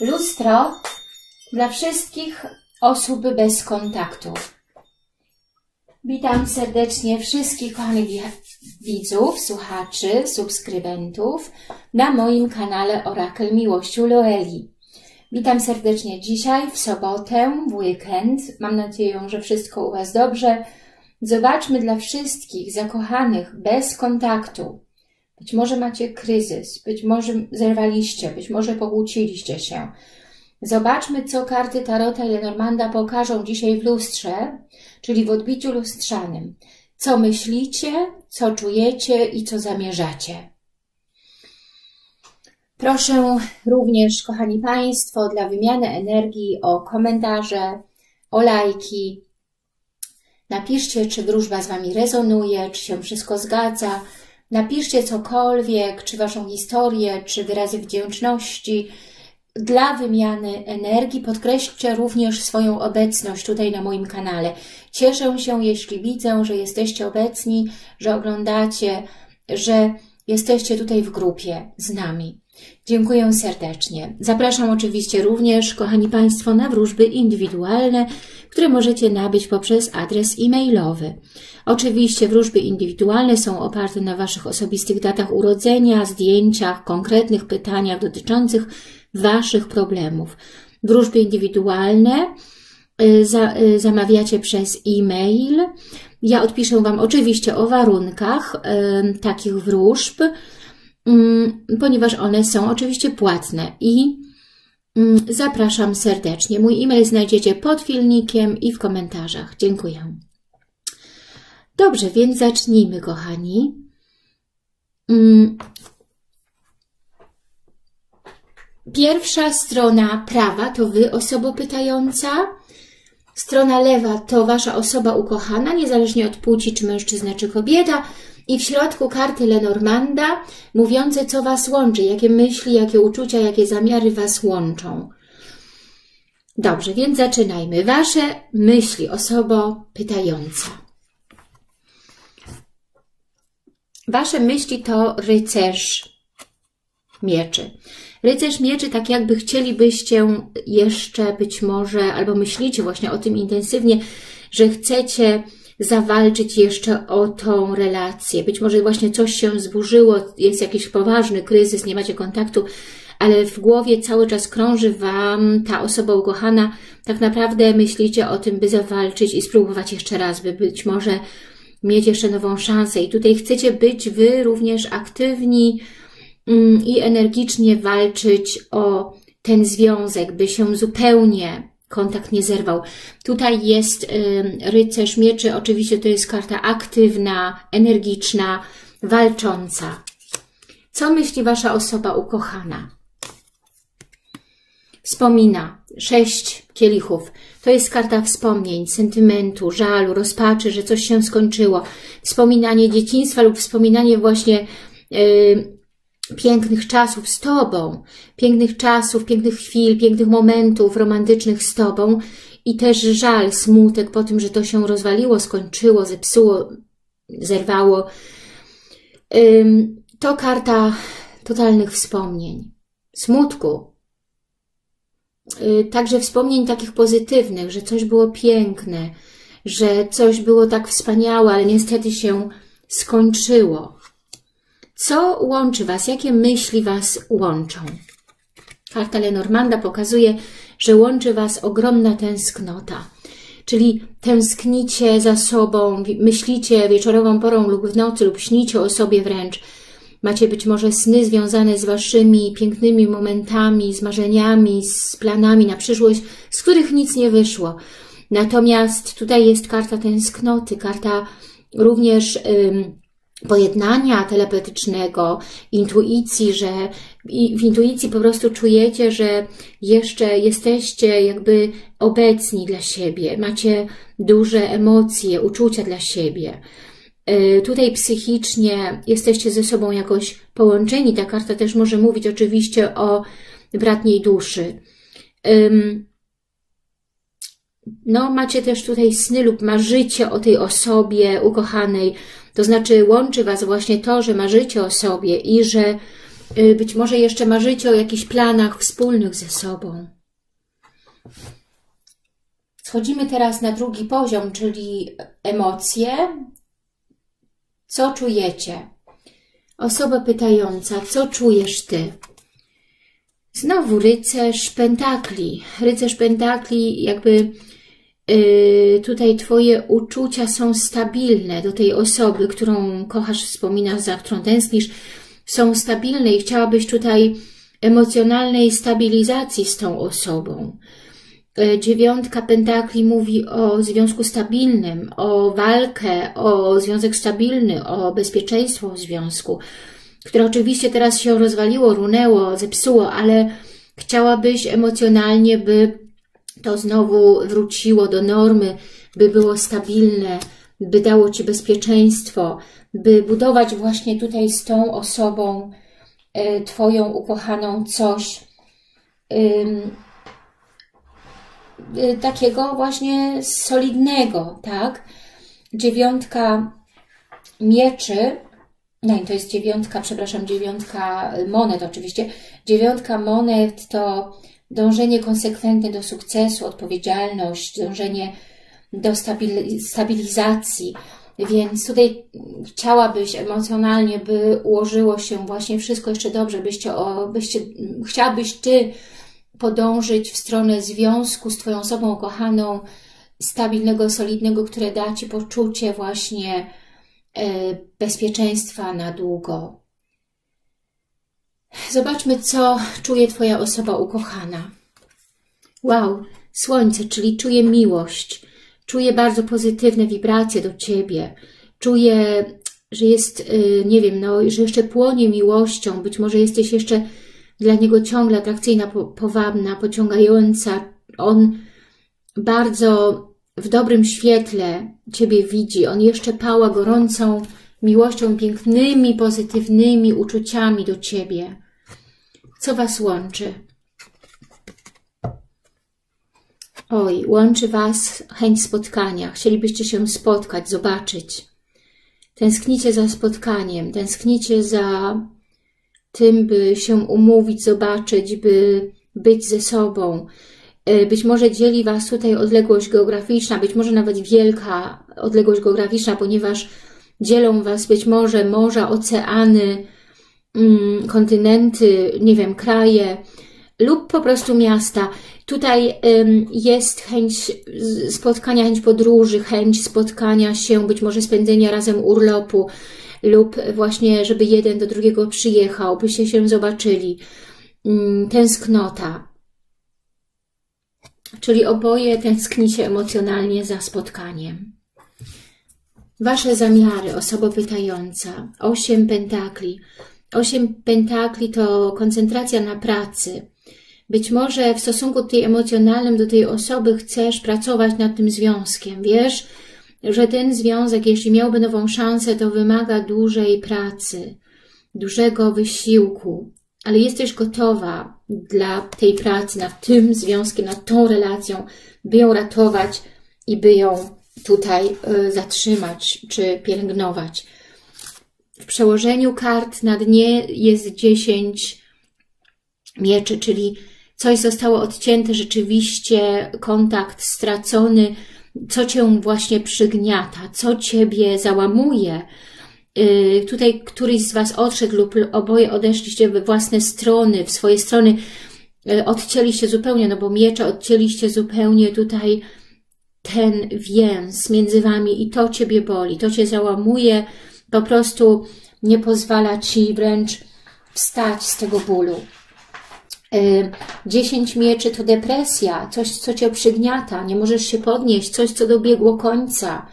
Lustro dla wszystkich osób bez kontaktu. Witam serdecznie wszystkich kochanych widzów, słuchaczy, subskrybentów na moim kanale Orakel Miłościu Loeli. Witam serdecznie dzisiaj, w sobotę, w weekend. Mam nadzieję, że wszystko u Was dobrze. Zobaczmy dla wszystkich zakochanych bez kontaktu. Być może macie kryzys, być może zerwaliście, być może pokłóciliście się. Zobaczmy, co karty Tarota i Lenormanda pokażą dzisiaj w lustrze, czyli w odbiciu lustrzanym. Co myślicie, co czujecie i co zamierzacie. Proszę również, kochani Państwo, dla wymiany energii o komentarze, o lajki. Napiszcie, czy wróżba z Wami rezonuje, czy się wszystko zgadza. Napiszcie cokolwiek, czy Waszą historię, czy wyrazy wdzięczności, dla wymiany energii. Podkreślcie również swoją obecność tutaj na moim kanale. Cieszę się, jeśli widzę, że jesteście obecni, że oglądacie, że jesteście tutaj w grupie z nami. Dziękuję serdecznie. Zapraszam oczywiście również, kochani Państwo, na wróżby indywidualne, które możecie nabyć poprzez adres e-mailowy. Oczywiście wróżby indywidualne są oparte na Waszych osobistych datach urodzenia, zdjęciach, konkretnych pytaniach dotyczących Waszych problemów. Wróżby indywidualne y, y, zamawiacie przez e-mail. Ja odpiszę Wam oczywiście o warunkach y, takich wróżb, ponieważ one są oczywiście płatne i zapraszam serdecznie. Mój e-mail znajdziecie pod filmikiem i w komentarzach. Dziękuję. Dobrze, więc zacznijmy, kochani. Pierwsza strona prawa to Wy, osoba pytająca. Strona lewa to Wasza osoba ukochana, niezależnie od płci, czy mężczyzna, czy kobieta. I w środku karty Lenormanda, mówiące, co Was łączy, jakie myśli, jakie uczucia, jakie zamiary Was łączą. Dobrze, więc zaczynajmy. Wasze myśli, osoba pytająca. Wasze myśli to rycerz mieczy. Rycerz mieczy, tak jakby chcielibyście jeszcze być może, albo myślicie właśnie o tym intensywnie, że chcecie zawalczyć jeszcze o tą relację. Być może właśnie coś się zburzyło, jest jakiś poważny kryzys, nie macie kontaktu, ale w głowie cały czas krąży Wam ta osoba ukochana. Tak naprawdę myślicie o tym, by zawalczyć i spróbować jeszcze raz, by być może mieć jeszcze nową szansę. I tutaj chcecie być Wy również aktywni, Mm, i energicznie walczyć o ten związek, by się zupełnie kontakt nie zerwał. Tutaj jest rycerz mieczy, oczywiście to jest karta aktywna, energiczna, walcząca. Co myśli Wasza osoba ukochana? Wspomina. Sześć kielichów. To jest karta wspomnień, sentymentu, żalu, rozpaczy, że coś się skończyło. Wspominanie dzieciństwa lub wspominanie właśnie pięknych czasów z Tobą, pięknych czasów, pięknych chwil, pięknych momentów romantycznych z Tobą i też żal, smutek po tym, że to się rozwaliło, skończyło, zepsuło, zerwało. To karta totalnych wspomnień, smutku, y, także wspomnień takich pozytywnych, że coś było piękne, że coś było tak wspaniałe, ale niestety się skończyło. Co łączy Was? Jakie myśli Was łączą? Karta Lenormanda pokazuje, że łączy Was ogromna tęsknota. Czyli tęsknicie za sobą, myślicie wieczorową porą lub w nocy, lub śnicie o sobie wręcz. Macie być może sny związane z Waszymi pięknymi momentami, z marzeniami, z planami na przyszłość, z których nic nie wyszło. Natomiast tutaj jest karta tęsknoty, karta również pojednania telepatycznego, intuicji, że w intuicji po prostu czujecie, że jeszcze jesteście jakby obecni dla siebie, macie duże emocje, uczucia dla siebie. E, tutaj psychicznie jesteście ze sobą jakoś połączeni. Ta karta też może mówić oczywiście o bratniej duszy. No, macie też tutaj sny lub marzycie o tej osobie ukochanej, to znaczy łączy Was właśnie to, że marzycie o sobie i że Y, być może jeszcze marzycie o jakichś planach wspólnych ze sobą. Schodzimy teraz na drugi poziom, czyli emocje. Co czujecie? Osoba pytająca, co czujesz Ty? Znowu rycerz pentakli. Rycerz pentakli jakby tutaj Twoje uczucia są stabilne do tej osoby, którą kochasz, wspominasz, za którą tęsknisz. Są stabilne i chciałabyś tutaj emocjonalnej stabilizacji z tą osobą. Yy, dziewiątka pentakli mówi o związku stabilnym, o walkę, o związek stabilny, o bezpieczeństwo w związku które oczywiście teraz się rozwaliło, runęło, zepsuło, ale chciałabyś emocjonalnie, by to znowu wróciło do normy, by było stabilne, by dało Ci bezpieczeństwo, by budować właśnie tutaj z tą osobą e, Twoją ukochaną coś e, takiego właśnie solidnego, tak? Dziewiątka mieczy nie, to jest dziewiątka, przepraszam, dziewiątka monet oczywiście. Dziewiątka monet to dążenie konsekwentne do sukcesu, odpowiedzialność, dążenie do stabilizacji. Więc tutaj chciałabyś emocjonalnie, by ułożyło się właśnie wszystko jeszcze dobrze, byście, o, byście, chciałabyś Ty podążyć w stronę związku z Twoją osobą kochaną, stabilnego, solidnego, które da Ci poczucie właśnie E, bezpieczeństwa na długo. Zobaczmy, co czuje Twoja osoba ukochana. Wow, słońce, czyli czuje miłość, czuje bardzo pozytywne wibracje do Ciebie, czuje, że jest, e, nie wiem, no, że jeszcze płonie miłością, być może jesteś jeszcze dla niego ciągle atrakcyjna, powabna, pociągająca. On bardzo w dobrym świetle Ciebie widzi. On jeszcze pała gorącą miłością, pięknymi, pozytywnymi uczuciami do Ciebie. Co Was łączy? Oj, łączy Was chęć spotkania. Chcielibyście się spotkać, zobaczyć. Tęsknicie za spotkaniem, tęsknicie za tym, by się umówić, zobaczyć, by być ze sobą, E, być może dzieli Was tutaj odległość geograficzna, być może nawet wielka odległość geograficzna, ponieważ dzielą Was być może morza, oceany, kontynenty, nie wiem, kraje lub po prostu miasta. Tutaj jest chęć spotkania, chęć podróży, chęć spotkania się, być może spędzenia razem urlopu lub właśnie, żeby jeden do drugiego przyjechał, byście się zobaczyli. Mm, tęsknota czyli oboje tęsknicie emocjonalnie za spotkaniem. Wasze zamiary, osoba pytająca, osiem pentakli. Osiem pentakli to koncentracja na pracy. Być może w stosunku tej emocjonalnym do tej osoby chcesz pracować nad tym związkiem. Wiesz, że ten związek, jeśli miałby nową szansę, to wymaga dużej pracy, dużego wysiłku, ale jesteś gotowa dla tej pracy nad tym związkiem, nad tą relacją, by ją ratować i by ją tutaj y, zatrzymać czy pielęgnować. W przełożeniu kart na dnie jest 10 mieczy, czyli coś zostało odcięte, rzeczywiście kontakt stracony, co Cię właśnie przygniata, co Ciebie załamuje, Y, tutaj któryś z Was odszedł lub oboje odeszliście we własne strony, w swoje strony, y, odcięliście zupełnie, no bo miecze odcięliście zupełnie tutaj ten więz między Wami i to Ciebie boli, to Cię załamuje, po prostu nie pozwala Ci wręcz wstać z tego bólu. Y, dziesięć mieczy to depresja, coś, co Cię przygniata, nie możesz się podnieść, coś, co dobiegło końca,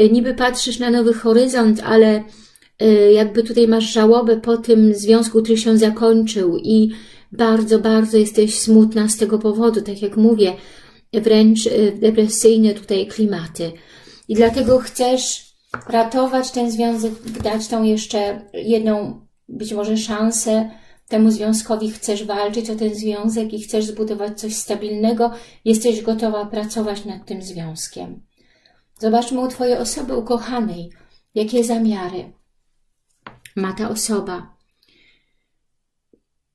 Y, niby patrzysz na nowy horyzont, ale y, jakby tutaj masz żałobę po tym związku, który się zakończył i bardzo, bardzo jesteś smutna z tego powodu, tak jak mówię, wręcz depresyjne tutaj klimaty. I dlatego chcesz ratować ten związek, dać tą jeszcze jedną, być może szansę temu związkowi, chcesz walczyć o ten związek i chcesz zbudować coś stabilnego, jesteś gotowa pracować nad tym związkiem. Zobaczmy u Twojej osoby ukochanej, jakie zamiary ma ta osoba.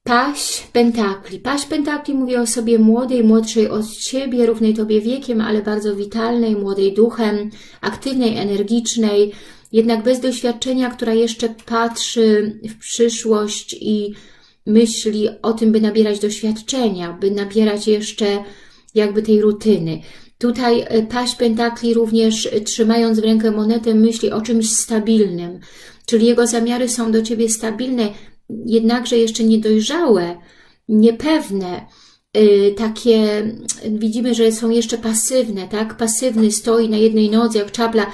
Paść pentakli. Paść pentakli mówi o sobie młodej, młodszej od Ciebie, równej Tobie wiekiem, ale bardzo witalnej, młodej duchem, aktywnej, energicznej, jednak bez doświadczenia, która jeszcze patrzy w przyszłość i myśli o tym, by nabierać doświadczenia, by nabierać jeszcze jakby tej rutyny. Tutaj e, paść pentakli również e, trzymając w rękę monetę myśli o czymś stabilnym, czyli jego zamiary są do Ciebie stabilne, jednakże jeszcze niedojrzałe, niepewne, e, takie, widzimy, że są jeszcze pasywne, tak? Pasywny stoi na jednej nodze jak czapla,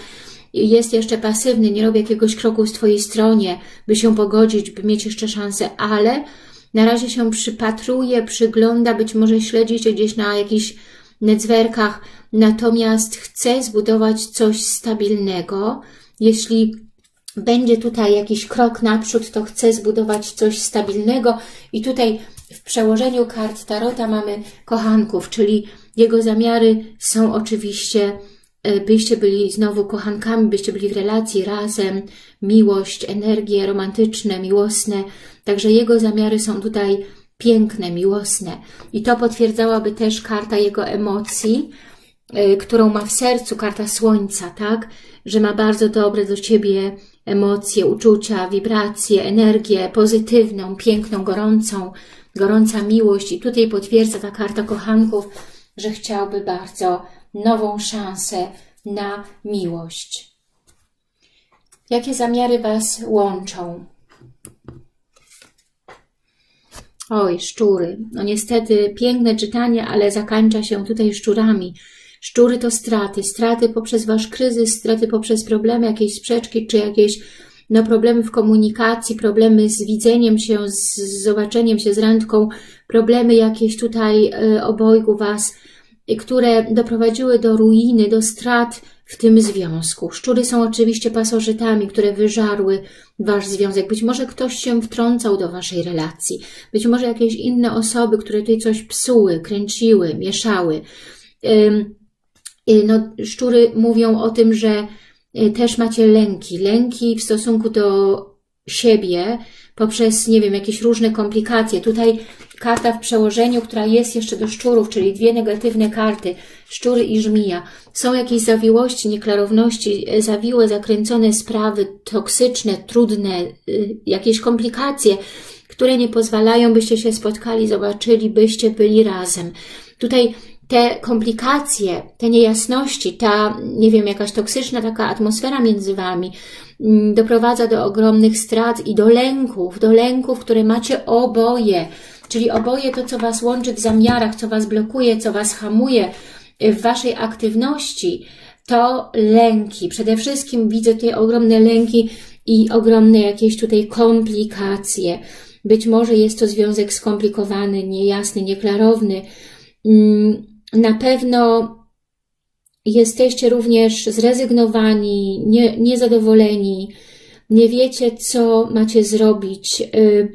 jest jeszcze pasywny, nie robi jakiegoś kroku z Twojej stronie, by się pogodzić, by mieć jeszcze szansę, ale na razie się przypatruje, przygląda, być może śledzi Cię gdzieś na jakichś netzwerkach, natomiast chce zbudować coś stabilnego. Jeśli będzie tutaj jakiś krok naprzód, to chce zbudować coś stabilnego i tutaj w przełożeniu kart Tarota mamy kochanków, czyli jego zamiary są oczywiście E, byście byli znowu kochankami, byście byli w relacji razem, miłość, energie romantyczne, miłosne. Także jego zamiary są tutaj piękne, miłosne. I to potwierdzałaby też karta jego emocji, e, którą ma w sercu, karta słońca, tak? Że ma bardzo dobre do Ciebie emocje, uczucia, wibracje, energię pozytywną, piękną, gorącą, gorąca miłość. I tutaj potwierdza ta karta kochanków, że chciałby bardzo nową szansę na miłość. Jakie zamiary Was łączą? Oj, szczury. No niestety piękne czytanie, ale zakańcza się tutaj szczurami. Szczury to straty. Straty poprzez Wasz kryzys, straty poprzez problemy, jakieś sprzeczki, czy jakieś no, problemy w komunikacji, problemy z widzeniem się, z zobaczeniem się z randką, problemy jakieś tutaj y, obojgu Was które doprowadziły do ruiny, do strat w tym związku. Szczury są oczywiście pasożytami, które wyżarły Wasz związek. Być może ktoś się wtrącał do Waszej relacji. Być może jakieś inne osoby, które tutaj coś psuły, kręciły, mieszały. No, szczury mówią o tym, że y, też macie lęki. Lęki w stosunku do siebie poprzez, nie wiem, jakieś różne komplikacje. Tutaj karta w przełożeniu, która jest jeszcze do szczurów, czyli dwie negatywne karty, szczury i żmija. Są jakieś zawiłości, nieklarowności, e, zawiłe, zakręcone sprawy, toksyczne, trudne, y, jakieś komplikacje, które nie pozwalają, byście się spotkali, zobaczyli, byście byli razem. Tutaj te komplikacje, te niejasności, ta, nie wiem, jakaś toksyczna taka atmosfera między Wami mm, doprowadza do ogromnych strat i do lęków, do lęków, które macie oboje. Czyli oboje to, co Was łączy w zamiarach, co Was blokuje, co Was hamuje w Waszej aktywności, to lęki. Przede wszystkim widzę tutaj ogromne lęki i ogromne jakieś tutaj komplikacje. Być może jest to związek skomplikowany, niejasny, nieklarowny. Na pewno jesteście również zrezygnowani, nie, niezadowoleni, nie wiecie, co macie zrobić. Y,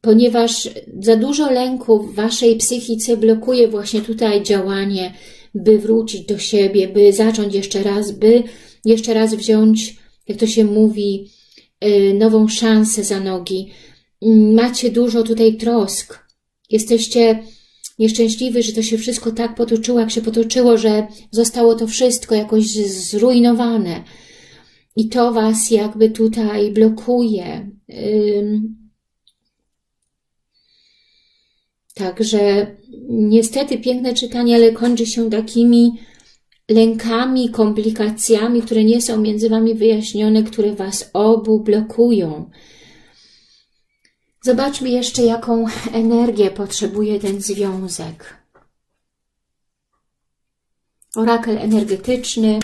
ponieważ za dużo lęku w Waszej psychice blokuje właśnie tutaj działanie, by wrócić do siebie, by zacząć jeszcze raz, by jeszcze raz wziąć, jak to się mówi, y, nową szansę za nogi. Macie dużo tutaj trosk. Jesteście nieszczęśliwi, że to się wszystko tak potoczyło, jak się potoczyło, że zostało to wszystko jakoś zrujnowane. I to Was jakby tutaj blokuje. Także niestety piękne czytanie, ale kończy się takimi lękami, komplikacjami, które nie są między Wami wyjaśnione, które Was obu blokują. Zobaczmy jeszcze, jaką energię potrzebuje ten związek. Orakel energetyczny.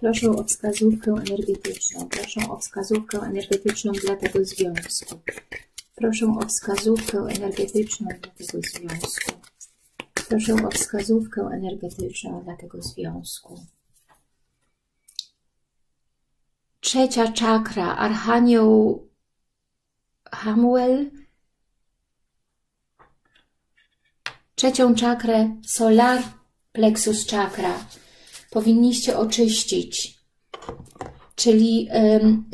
Proszę o wskazówkę energetyczną. Proszę o wskazówkę energetyczną dla tego związku. Proszę o wskazówkę energetyczną dla tego związku. Proszę o wskazówkę energetyczną dla tego związku. Trzecia czakra, Archanioł Hamuel. Trzecią czakrę, Solar Plexus Chakra, powinniście oczyścić. Czyli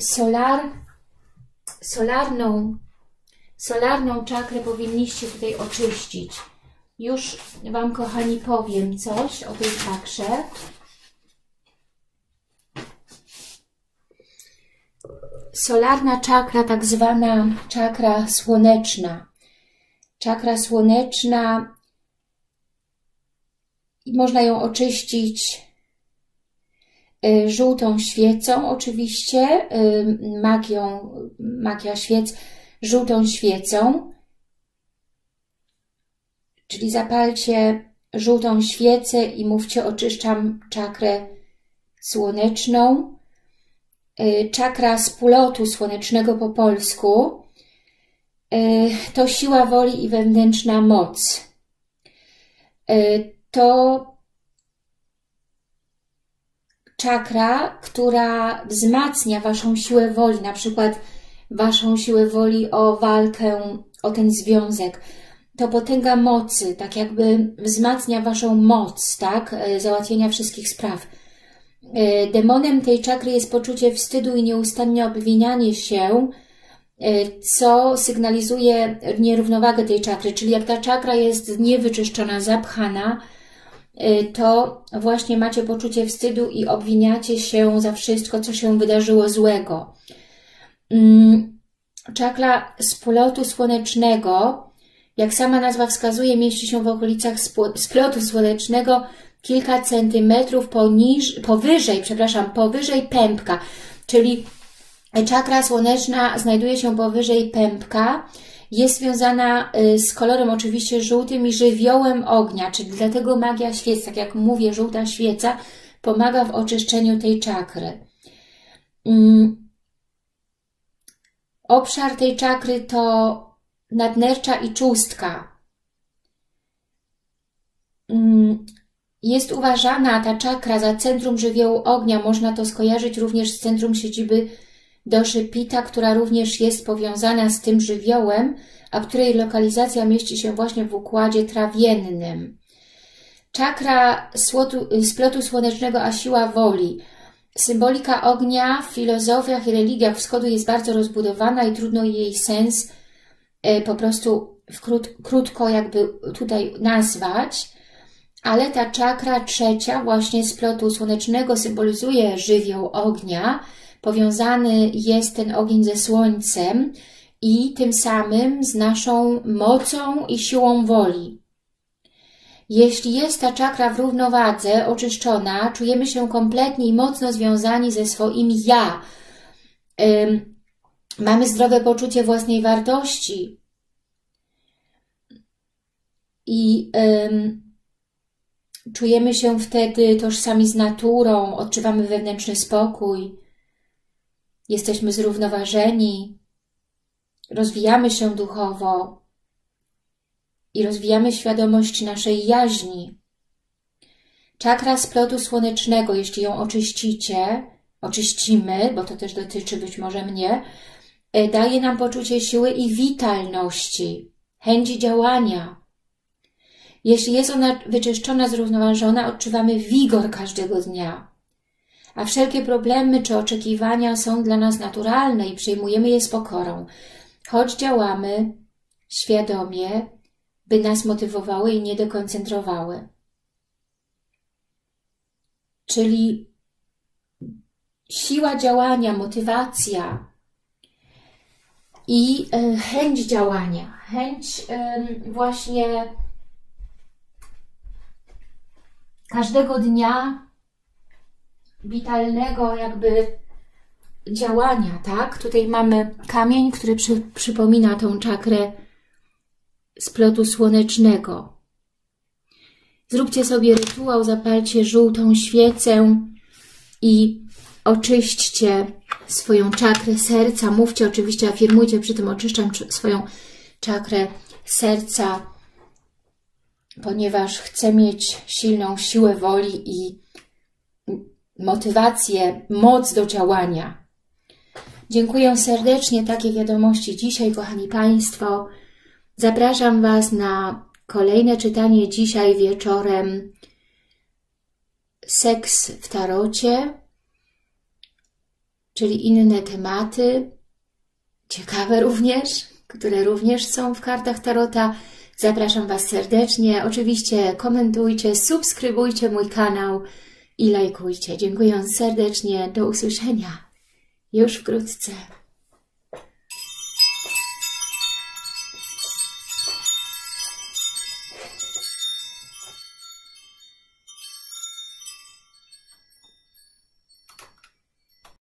solar, solarną solarną czakrę powinniście tutaj oczyścić. Już Wam, kochani, powiem coś o tej czakrze. Solarna czakra, tak zwana czakra słoneczna. Czakra słoneczna, można ją oczyścić y, żółtą świecą oczywiście, y, magią, magia świec, żółtą świecą. Czyli zapalcie żółtą świecę i mówcie oczyszczam czakrę słoneczną. Y, czakra spulotu słonecznego po polsku to siła woli i wewnętrzna moc. To czakra, która wzmacnia Waszą siłę woli, na przykład Waszą siłę woli o walkę, o ten związek. To potęga mocy, tak jakby wzmacnia Waszą moc, tak, załatwienia wszystkich spraw. E, demonem tej czakry jest poczucie wstydu i nieustannie obwinianie się, e, co sygnalizuje nierównowagę tej czakry, czyli jak ta czakra jest niewyczyszczona, zapchana, to właśnie macie poczucie wstydu i obwiniacie się za wszystko, co się wydarzyło złego. Mm, czakra splotu słonecznego, jak sama nazwa wskazuje, mieści się w okolicach splotu słonecznego kilka centymetrów poniż, powyżej, przepraszam, powyżej pępka, czyli czakra słoneczna znajduje się powyżej pępka, jest związana y, z kolorem oczywiście żółtym i żywiołem ognia, czyli dlatego magia świec, tak jak mówię, żółta świeca pomaga w oczyszczeniu tej czakry. Mm, Obszar tej czakry to nadnercza i czustka. Jest uważana ta czakra za centrum żywiołu ognia. Można to skojarzyć również z centrum siedziby doszy Pita, która również jest powiązana z tym żywiołem, a której lokalizacja mieści się właśnie w układzie trawiennym. Czakra splotu słonecznego, a siła woli – Symbolika ognia w filozofiach i religiach wschodu jest bardzo rozbudowana i trudno jej sens e, po prostu krót, krótko jakby tutaj nazwać, ale ta czakra trzecia właśnie z plotu słonecznego symbolizuje żywioł ognia, powiązany jest ten ogień ze słońcem i tym samym z naszą mocą i siłą woli. Jeśli jest ta czakra w równowadze, oczyszczona, czujemy się kompletnie i mocno związani ze swoim ja. mamy zdrowe poczucie własnej wartości. I czujemy się wtedy tożsami z naturą, odczuwamy wewnętrzny spokój, jesteśmy zrównoważeni, rozwijamy się duchowo, i rozwijamy świadomość naszej jaźni. Czakra splotu słonecznego, jeśli ją oczyścicie, oczyścimy, bo to też dotyczy być może mnie, e, daje nam poczucie siły i witalności, chęci działania. Jeśli jest ona wyczyszczona, zrównoważona, odczuwamy wigor każdego dnia. A wszelkie problemy czy oczekiwania są dla nas naturalne i przyjmujemy je z pokorą, choć działamy świadomie by nas motywowały i nie dekoncentrowały. Czyli siła działania, motywacja i e, chęć działania, chęć właśnie każdego dnia witalnego jakby działania, tak? Tutaj mamy kamień, który przy, przypomina tą czakrę splotu słonecznego. Zróbcie sobie rytuał, zapalcie żółtą świecę i oczyśćcie swoją czakrę serca. Mówcie oczywiście, afirmujcie przy tym oczyszczam swoją czakrę serca, ponieważ chcę mieć silną siłę woli i motywację, moc do działania. Dziękuję serdecznie. Takie wiadomości dzisiaj, kochani Państwo. Zapraszam Was na kolejne czytanie dzisiaj wieczorem Seks w tarocie, czyli inne tematy, ciekawe również, które również są w kartach Tarota. Zapraszam Was serdecznie. Oczywiście komentujcie, subskrybujcie mój kanał i lajkujcie. Dziękuję serdecznie. Do usłyszenia już wkrótce.